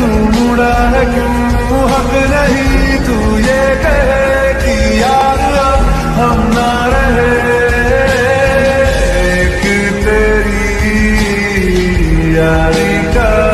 तू मुड़ा है क्यों? हक नहीं, तू ये कहे कि यार अब हम ना रहे। एक तेरी यारी का